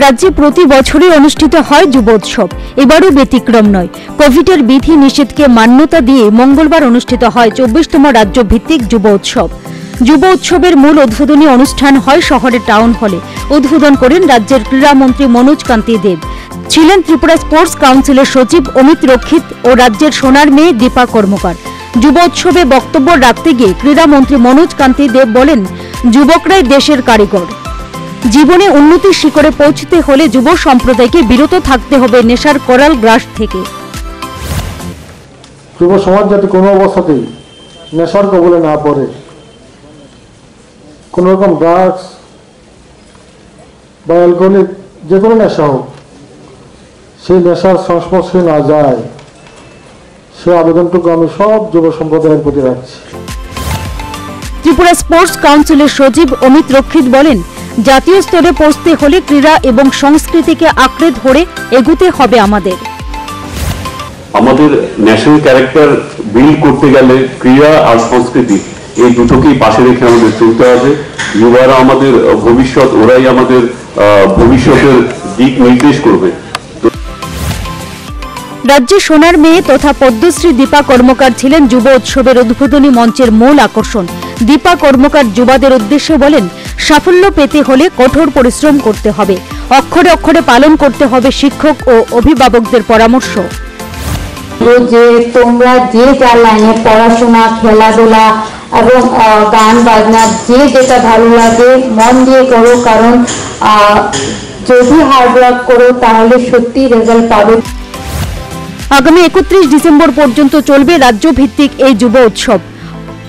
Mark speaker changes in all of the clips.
Speaker 1: রাজ্যে প্রতি বছরই অনুষ্ঠিত হয় যুব উৎসব এবারও ব্যতিক্রম নয়। কোভিডের বিধি নিষেধকে মান্যতা দিয়ে মঙ্গলবার অনুষ্ঠিত হয় চব্বিশতম রাজ্য ভিত্তিক যুব উৎসব যুব উৎসবের মূল উদ্বোধনী অনুষ্ঠান হয় শহরের টাউন হলে। উদ্বোধন করেন রাজ্যের ক্রীড়ামন্ত্রী মনোজ কান্তি দেব। ছিলেন ত্রিপুরা স্পোর্টস কাউন্সিলের সচিব অমিত রক্ষিত ও রাজ্যের সোনার মেয়ে দীপা কর্মকার। যুব উৎসবে বক্তব্য রাখতে গিয়ে ক্রীড়ামন্ত্রী মনোজ কান্তি দেব বলেন, যুবকরাই দেশের কারিগর। জীবনে উন্নতির শিখরে পৌঁছতে হলে যুব সম্প্রদায়কে বিরত থাকতে হবে নেশার করাল গ্রাস থেকে।
Speaker 2: যুব সমাজ যাতে কোনো অবস্থাতেই নেশার কবলে না পড়ে কোনো রকম ড্রাগস বা অ্যালকোহলিক যে কোনো নেশা হোক সেই নেশার সংস্পর্শে না যায় সে আবেদনটুকু আমি সব যুব সম্প্রদায়ের প্রতি রাখছি।
Speaker 1: ত্রিপুরা স্পোর্টস কাউন্সিলের সচিব অমিত রক্ষিত বলেন জাতীয় স্তরে পৌঁছতে হলে ক্রীড়া এবং সংস্কৃতিকে আঁকড়ে ধরে এগুতে হবে আমাদের।
Speaker 3: আমাদের ন্যাশনাল ক্যারেক্টার বিল্ড করতে গেলে ক্রীড়া আর সংস্কৃতি এই দুটোকেই পাশে রেখে আমাদের চলতে হবে। যুবারা আমাদের ভবিষ্যৎ ওরাই আমাদের ভবিষ্যতের দিক নির্দেশ করবে।
Speaker 1: রাজ্যে সোনার মেয়ে তথা পদ্মশ্রী দীপা কর্মকার ছিলেন যুব উৎসবের উদ্বোধনী মঞ্চের মূল আকর্ষণ। দীপা কর্মকার যুবাদের উদ্দেশ্যে বলেন সাফল্য পেতে হলে কঠোর পরিশ্রম করতে হবে। অক্ষরে অক্ষরে পালন করতে হবে শিক্ষক ও অভিভাবকদের পরামর্শ।
Speaker 4: যে তোমরা যে যার লাইনে পড়াশোনা খেলাধুলা এবং গান বাজনা যে যেটা ভালো লাগে মন দিয়ে করো কারণ যদি হার্ড ওয়ার্ক করো তাহলে সত্যি রেজাল্ট পাবে।
Speaker 1: আগামী একত্রিশ ডিসেম্বর পর্যন্ত চলবে রাজ্য ভিত্তিক এই যুব উৎসব।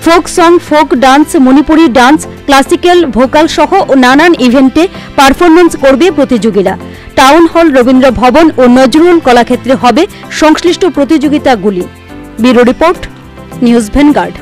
Speaker 1: Folk song, folk dance, Manipuri dance, classical, vocal সহ নানান ইভেন্টে পারফরমেন্স করবে প্রতিযোগীরা। টাউন হল রবীন্দ্র ভবন ও নজরুল কলাক্ষেত্রে হবে সংশ্লিষ্ট প্রতিযোগিতাগুলি। Bureau report, news Vanguard